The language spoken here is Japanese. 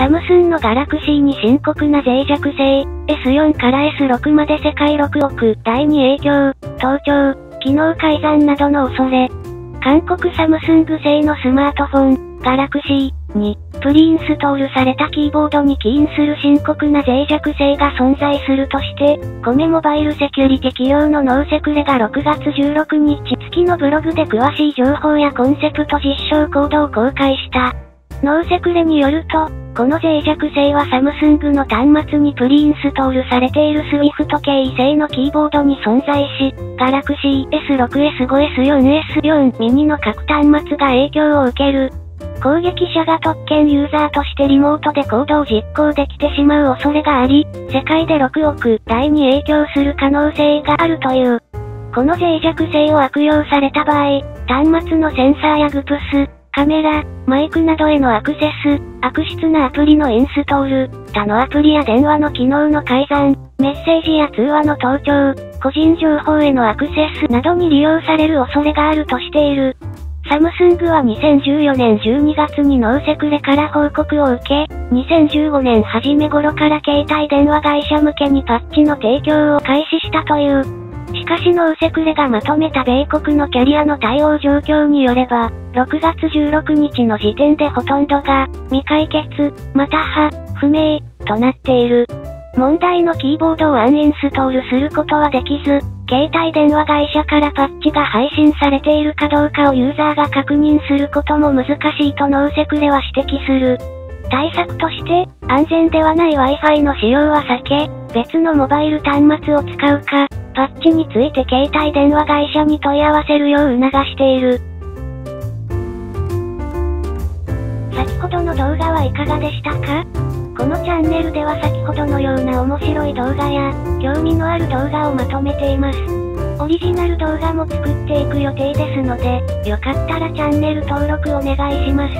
サムスンのガラクシーに深刻な脆弱性、S4 から S6 まで世界6億、第2影響、盗聴、機能改ざんなどの恐れ。韓国サムスング製のスマートフォン、ガラクシーに、プリインストールされたキーボードに起因する深刻な脆弱性が存在するとして、コメモバイルセキュリティ企業のノーセクレが6月16日月のブログで詳しい情報やコンセプト実証コードを公開した。ノーセクレによると、この脆弱性はサムスングの端末にプリインストールされている Swift 系異性のキーボードに存在し、Galaxy S6、S5、S4、S4 ミニの各端末が影響を受ける。攻撃者が特権ユーザーとしてリモートでコードを実行できてしまう恐れがあり、世界で6億台に影響する可能性があるという。この脆弱性を悪用された場合、端末のセンサーやグプス、カメラ、マイクなどへのアクセス、悪質なアプリのインストール、他のアプリや電話の機能の改ざん、メッセージや通話の盗聴、個人情報へのアクセスなどに利用される恐れがあるとしている。サムスングは2014年12月にノーセクレから報告を受け、2015年初め頃から携帯電話会社向けにパッチの提供を開始したという。しかしノーセクレがまとめた米国のキャリアの対応状況によれば、6月16日の時点でほとんどが、未解決、または、不明、となっている。問題のキーボードをアンインストールすることはできず、携帯電話会社からパッチが配信されているかどうかをユーザーが確認することも難しいとノーセクレは指摘する。対策として、安全ではない Wi-Fi の使用は避け、別のモバイル端末を使うか、パッチについて携帯電話会社に問い合わせるよう促している。先ほどの動画はいかがでしたか？このチャンネルでは先ほどのような面白い動画や、興味のある動画をまとめています。オリジナル動画も作っていく予定ですので、よかったらチャンネル登録お願いします。